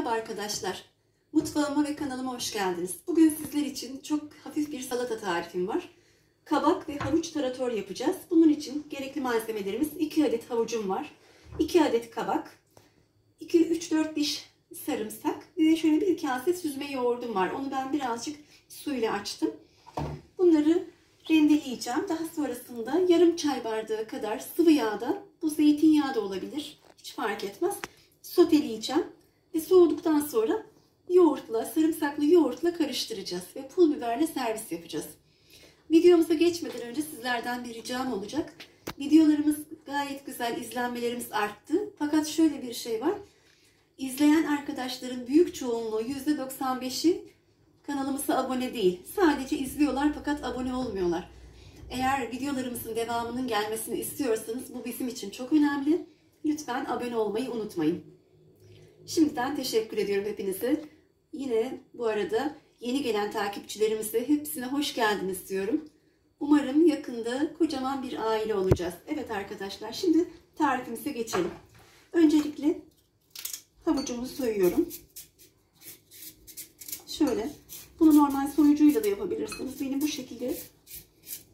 Merhaba arkadaşlar. Mutfağıma ve kanalıma hoş geldiniz. Bugün sizler için çok hafif bir salata tarifim var. Kabak ve havuç tarator yapacağız. Bunun için gerekli malzemelerimiz 2 adet havucum var. 2 adet kabak. 2-3-4 diş sarımsak. Ve şöyle bir kase süzme yoğurdum var. Onu ben birazcık suyla açtım. Bunları rendeleyeceğim. Daha sonrasında yarım çay bardağı kadar sıvı yağda, bu zeytinyağı da olabilir. Hiç fark etmez. Soteleyeceğim. Ve soğuduktan sonra yoğurtla, sarımsaklı yoğurtla karıştıracağız. Ve pul biberle servis yapacağız. Videomuza geçmeden önce sizlerden bir ricam olacak. Videolarımız gayet güzel, izlenmelerimiz arttı. Fakat şöyle bir şey var. İzleyen arkadaşların büyük çoğunluğu %95'i kanalımıza abone değil. Sadece izliyorlar fakat abone olmuyorlar. Eğer videolarımızın devamının gelmesini istiyorsanız bu bizim için çok önemli. Lütfen abone olmayı unutmayın. Şimdiden teşekkür ediyorum hepinize. Yine bu arada yeni gelen takipçilerimize hepsine hoş geldiniz diyorum. Umarım yakında kocaman bir aile olacağız. Evet arkadaşlar şimdi tarifimize geçelim. Öncelikle havucumu soyuyorum. Şöyle bunu normal soyucuyla da yapabilirsiniz. Benim bu şekilde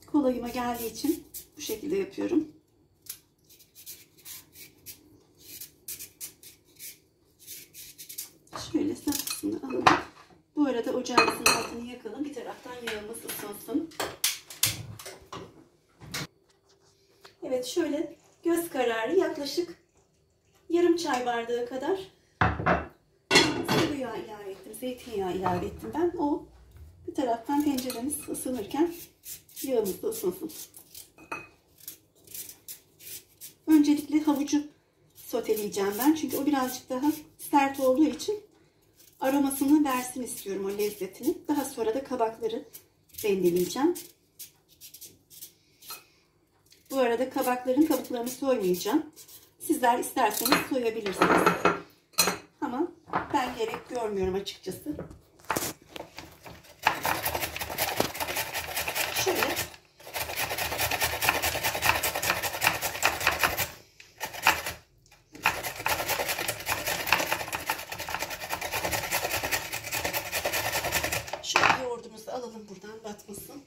kolayıma geldiği için bu şekilde yapıyorum. Şöyle sapsını alalım. Bu arada ocağımızın altını yakalım. Bir taraftan yağımız ısınsın. Evet şöyle göz kararı yaklaşık yarım çay bardağı kadar sıvı yağ ilave ettim. Zeytinyağı ilave ettim ben. O bir taraftan tenceremiz ısınırken yağımız da ısınsın. Öncelikle havucu soteleyeceğim ben. Çünkü o birazcık daha sert olduğu için aromasını versin istiyorum o lezzetini. Daha sonra da kabakları rendeleyeceğim. Bu arada kabakların kabuklarını soymayacağım. Sizler isterseniz soyabilirsiniz. Ama ben gerek görmüyorum açıkçası. au.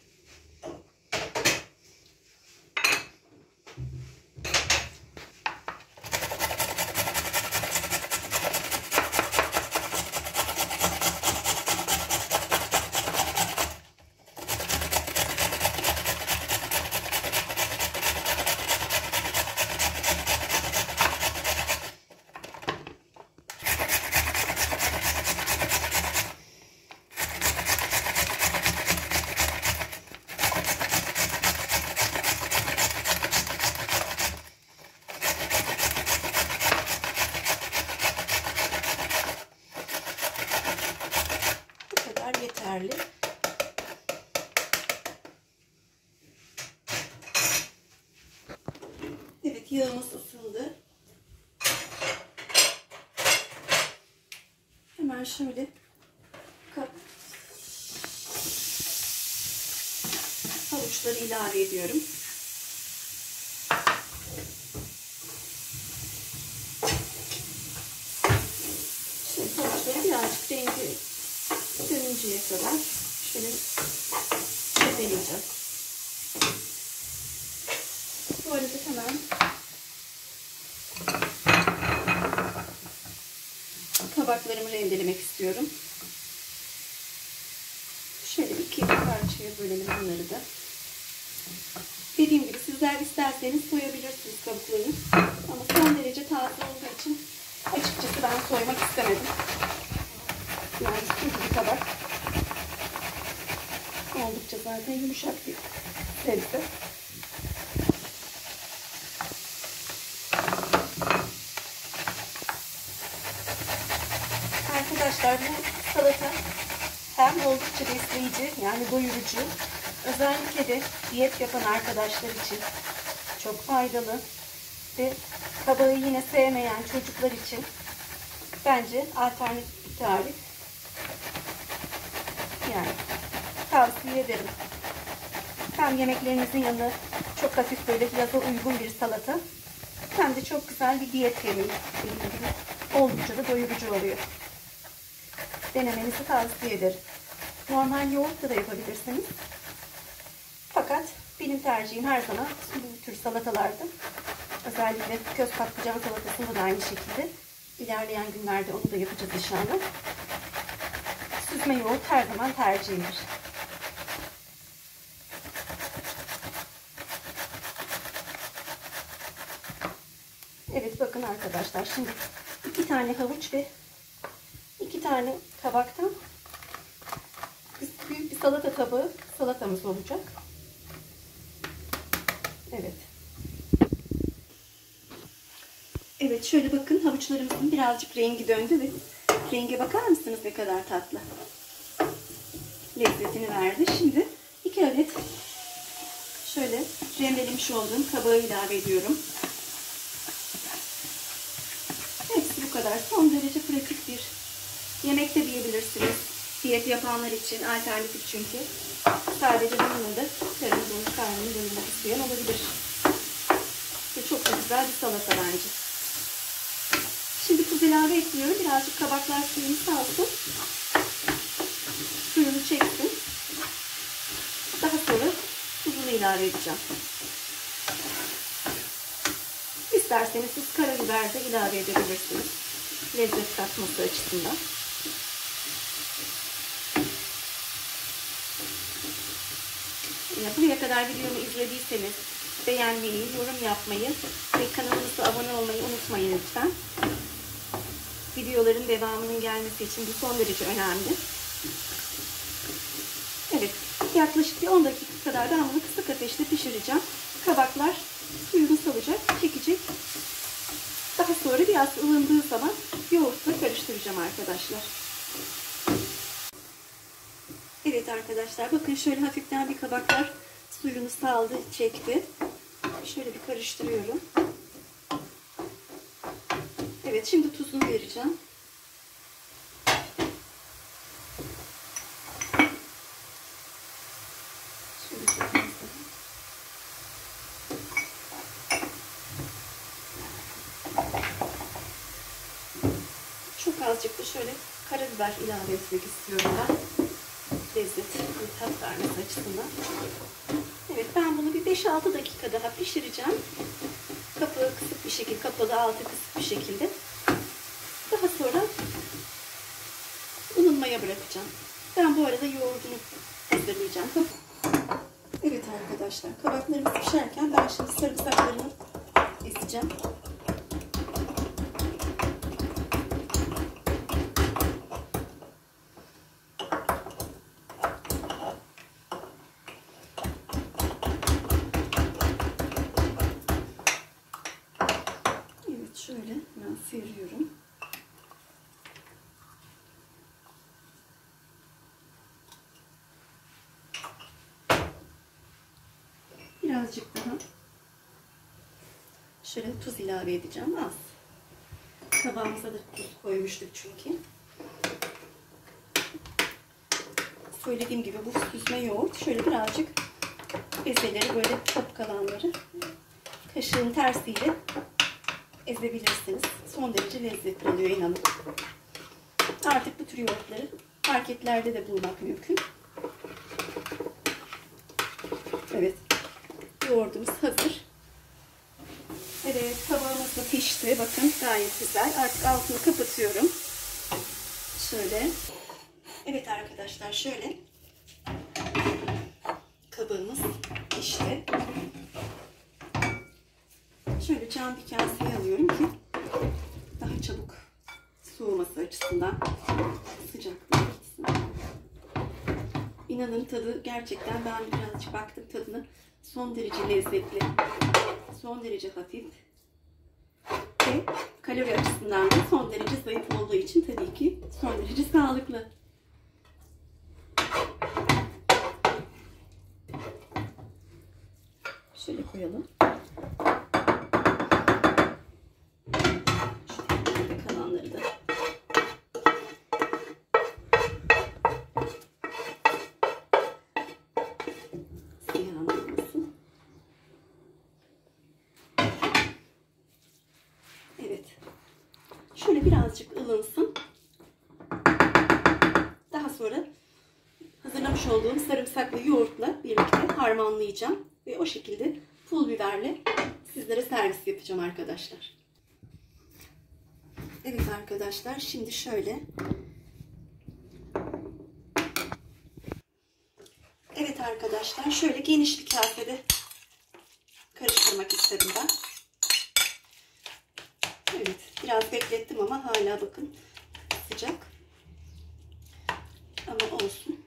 Evet yağımız ısındı. Hemen şöyle kap havuçları ilave ediyorum. Şimdi havuçları birazcık rengi dönünceye kadar şöyle çeteleyeceğiz. Bu arada hemen kabaklarımı rendelemek istiyorum. Şöyle iki parçaya bölelim bunları da. Dediğim gibi sizler isterseniz soyabilirsiniz kabuklarını. Ama son derece taze olduğu için açıkçası ben soymak istemedim. Yani gibi kabak. Oldukça zaten yumuşak bir sebze. Arkadaşlar bu salata hem oldukça besleyici yani doyurucu özellikle de diyet yapan arkadaşlar için çok faydalı ve kabağı yine sevmeyen çocuklar için bence alternatif bir tarif. Yani tavsiye ederim. Hem yemeklerinizin yanına çok hafif böyle yaza uygun bir salata hem de çok güzel bir diyet yemeği. Oldukça da doyurucu oluyor. Denemenizi tavsiye ederim. Normal yoğurtla da yapabilirsiniz. Fakat benim tercihim her zaman bu tür salatalarda. Özellikle köz patlıcan salatasında da aynı şekilde. İlerleyen günlerde onu da yapacağız inşallah. Süzme yoğurt her zaman tercihimdir. Evet bakın arkadaşlar şimdi iki tane havuç ve tane kabaktan büyük bir salata tabağı salatamız olacak. Evet. Evet şöyle bakın havuçlarımızın birazcık rengi döndü ve renge bakar mısınız ne kadar tatlı. Lezzetini verdi. Şimdi iki adet şöyle rendelemiş olduğum kabağı ilave ediyorum. Hepsi bu kadar. Son derece pratik bir yemek de diyebilirsiniz. Diyet yapanlar için alternatif çünkü. Sadece bununla da karın dolu karnını doyurmak isteyen olabilir. Ve çok da güzel bir salata bence. Şimdi tuz ilave etmiyorum. Birazcık kabaklar suyunu salsın. Suyunu çeksin. Daha sonra tuzunu ilave edeceğim. İsterseniz siz karabiber de ilave edebilirsiniz. Lezzet katması açısından. Buraya kadar videomu izlediyseniz beğenmeyi, yorum yapmayı ve kanalımıza abone olmayı unutmayın lütfen. Videoların devamının gelmesi için bu son derece önemli. Evet, yaklaşık bir 10 dakika kadar ben bunu kısık ateşte pişireceğim. Kabaklar suyunu salacak, çekecek. Daha sonra biraz ılındığı zaman yoğurtla karıştıracağım arkadaşlar. Evet arkadaşlar bakın şöyle hafiften bir kabaklar suyunu saldı, çekti. Şöyle bir karıştırıyorum. Evet şimdi tuzunu vereceğim. Çok azıcık da şöyle karabiber ilave etmek istiyorum ben. Lezzet, bir tat vermesi açısından. Evet ben bunu bir 5-6 dakika daha pişireceğim. Kapağı kısık bir şekilde, kapalı altı kısık bir şekilde. Daha sonra ılınmaya bırakacağım. Ben bu arada yoğurdunu hazırlayacağım. Evet arkadaşlar kabaklarımız pişerken ben şimdi sarımsaklarını ezeceğim. Evet şöyle ben seriyorum. Birazcık daha şöyle tuz ilave edeceğim az. Kabağımıza da tuz koymuştuk çünkü. Söylediğim gibi bu süzme yoğurt şöyle birazcık bezeleri böyle top kalanları kaşığın tersiyle ezebilirsiniz. Son derece lezzetli oluyor inanın. Artık bu tür yoğurtları marketlerde de bulmak mümkün. Evet. Yoğurdumuz hazır. Evet tabağımız da pişti. Bakın gayet güzel. Artık altını kapatıyorum. Şöyle. Evet arkadaşlar şöyle. Kabağımız pişti. Şöyle cam bir kaseye alıyorum ki daha çabuk soğuması açısından sıcaklığı açısından. İnanın tadı gerçekten ben birazcık baktım tadını son derece lezzetli, son derece hafif ve kalori açısından da son derece zayıf olduğu için tabii ki son derece sağlıklı. Şöyle koyalım. Şöyle kalanları da ziyanlanmasın. Evet. Şöyle birazcık ılınsın. sonra hazırlamış olduğum sarımsaklı yoğurtla birlikte harmanlayacağım. Ve o şekilde pul biberle sizlere servis yapacağım arkadaşlar. Evet arkadaşlar şimdi şöyle Evet arkadaşlar şöyle geniş bir kasede karıştırmak istedim ben. Evet biraz beklettim ama hala bakın sıcak. Ama olsun.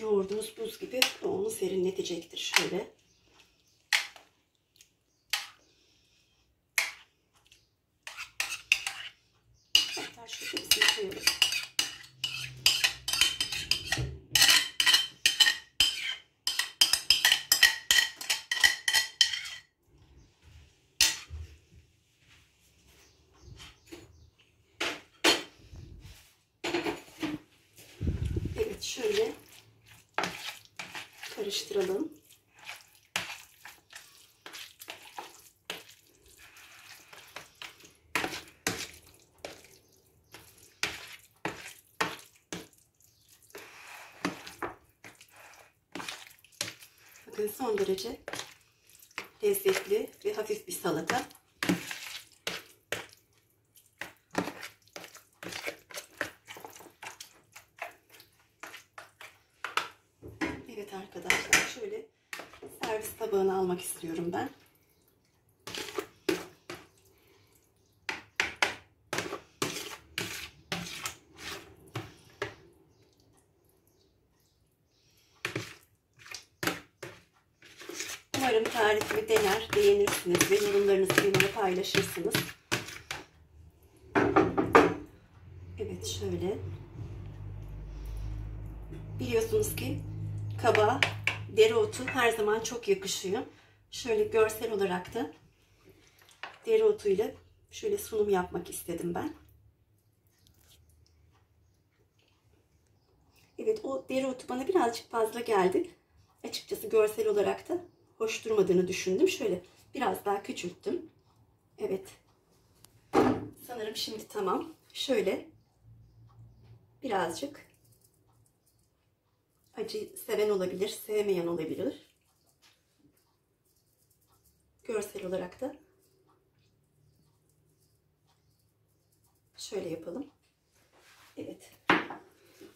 Yoğurdumuz buz gibi onu serinletecektir. Şöyle Hatta şöyle bir koyalım. Evet şöyle karıştıralım. Bakın son derece lezzetli ve hafif bir salata. Arkadaşlar şöyle servis tabağına almak istiyorum ben. Umarım tarifimi dener, beğenirsiniz ve yorumlarınızı benimle paylaşırsınız. Evet şöyle. Biliyorsunuz ki kaba, dereotu her zaman çok yakışıyor. Şöyle görsel olarak da dereotuyla şöyle sunum yapmak istedim ben. Evet o dereotu bana birazcık fazla geldi. Açıkçası görsel olarak da hoş durmadığını düşündüm. Şöyle biraz daha küçülttüm. Evet. Sanırım şimdi tamam. Şöyle birazcık acı seven olabilir, sevmeyen olabilir. Görsel olarak da şöyle yapalım. Evet.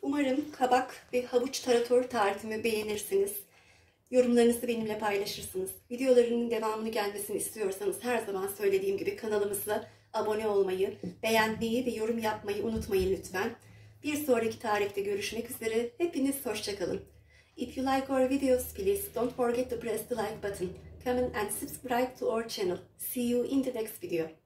Umarım kabak ve havuç tarator tarifimi beğenirsiniz. Yorumlarınızı benimle paylaşırsınız. Videolarının devamını gelmesini istiyorsanız her zaman söylediğim gibi kanalımıza abone olmayı, beğenmeyi ve yorum yapmayı unutmayın lütfen. Bir sonraki tarifte görüşmek üzere. Hepiniz hoşçakalın. If you like our videos, please don't forget to press the like button, comment and subscribe to our channel. See you in the next video.